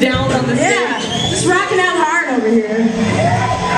down on the stage. Yeah, just rocking out hard over here.